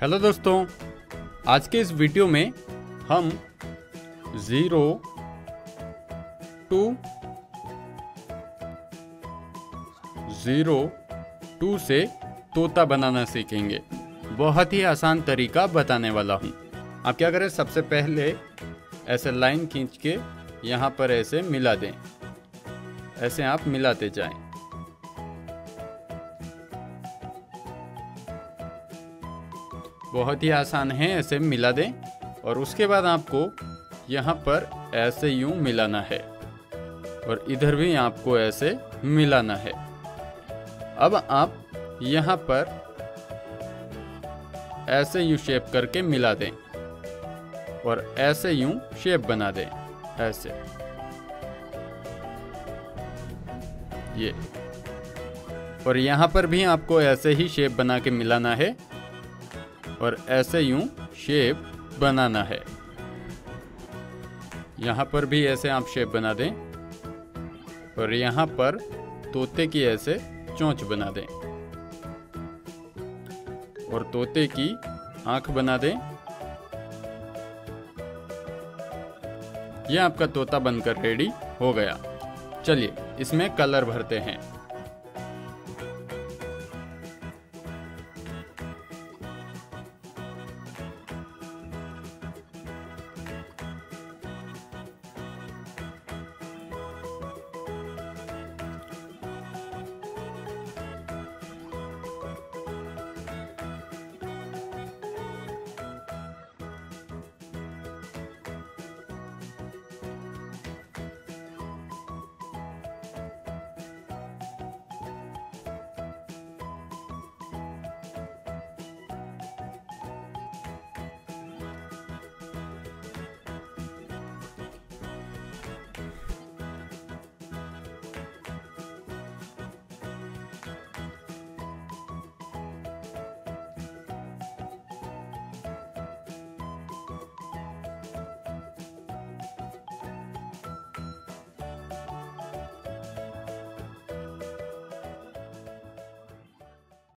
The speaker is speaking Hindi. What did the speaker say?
हेलो दोस्तों, आज के इस वीडियो में हम ज़ीरो टू ज़ीरो टू से तोता बनाना सीखेंगे। बहुत ही आसान तरीका बताने वाला हूँ। आप क्या करें, सबसे पहले ऐसे लाइन खींच के यहाँ पर ऐसे मिला दें। ऐसे आप मिलाते जाएँ। बहुत ही आसान है, ऐसे मिला दें। और उसके बाद आपको यहाँ पर ऐसे यूँ मिलाना है। और इधर भी आपको ऐसे मिलाना है। अब आप यहाँ पर ऐसे यूँ शेप करके मिला दें। और ऐसे यूँ शेप बना दें, ऐसे। ये। और यहाँ पर भी आपको ऐसे ही शेप बना के मिलाना है। और ऐसे यूँ शेप बनाना है। यहाँ पर भी ऐसे आप शेप बना दें और यहाँ पर तोते की ऐसे चोंच बना दें। और तोते की आँख बना दें। यह आपका तोता बनकर रेडी हो गया। चलिए इसमें कलर भरते हैं।